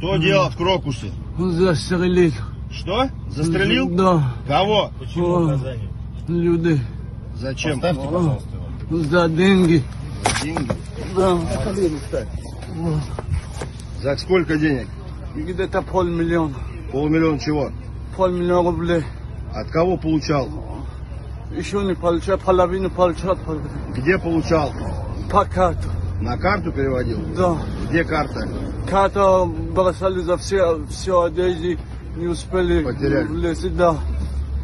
Что делал в Крокусе? Застрелил. Что? Застрелил? Да. Кого? О, Люди. Зачем? О, За деньги. Деньги. Да. За сколько денег? Где-то полмиллиона. Полмиллиона чего? Полмиллиона рублей. От кого получал? Еще не получал, половину получал. Где получал? По карту. На карту переводил? Да. Где карта? Карта бросали за все, все одежды, не успели Потеряли. влезть, да.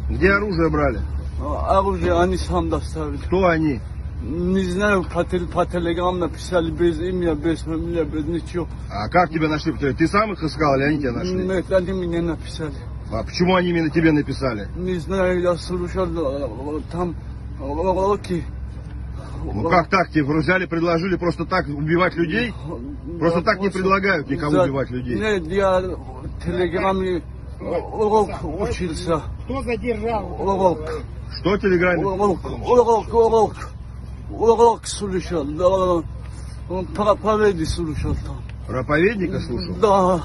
Где оружие брали? А Оружие они сам доставили. Кто они? Не знаю, по, тел- по телеграмм написали без имя, без фамилии, без ничего. А как тебя нашли? Ты сам их искал или они тебя нашли? Нет, они мне написали. А почему они именно тебе написали? Не знаю, я слушал э, там уроки. Ну как так? Тебе взяли, предложили просто так убивать людей? Просто так не предлагают никому убивать людей. Нет, я в телеграмме урок учился. Кто задержал? Урок, Что в телеграме? урок, урок, урок. Урок слушал, да. Проповеди слушал там. Проповедника слушал? Да.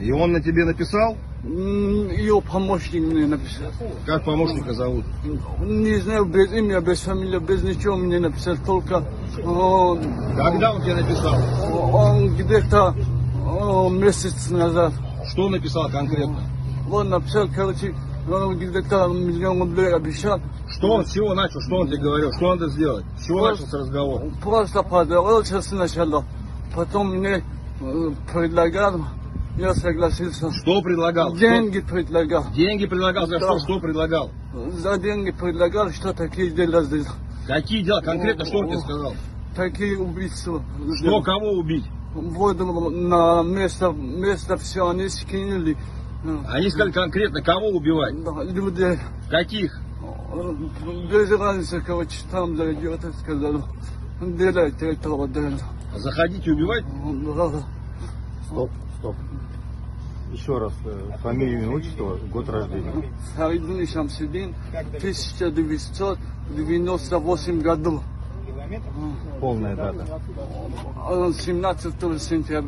И он на тебе написал? Ее помощник мне написал. Как помощника зовут? Не знаю, без имя, без фамилии, без ничего мне написал. Только э, Когда он тебе написал? он где-то месяц назад. Что написал конкретно? Он написал, короче, он где-то миллион рублей обещал. Что он, чего начал? Что он тебе говорил? Что надо сделать? С чего Просто- начался разговор? Просто поздоровался сначала. Потом мне э, предлагал, я согласился. Что предлагал? Деньги предлагал. Что? Деньги предлагал? За Да. что? Что предлагал? За деньги предлагал, что такие дела сделал. Какие дела? Конкретно что он тебе сказал? Такие убийства. Что, кого убить? Вот на место, место все они скинули. Они сказали конкретно, кого убивать? да, Люди, Каких? без разницы, короче, там зайдет сказал, делайте этого дела. Заходите убивать? Да. Стоп, стоп. Еще раз, э, фамилия, имя, отчество, год рождения. Харидун Шамсидин, 1998 году, Полная дата. э, 17 сентября.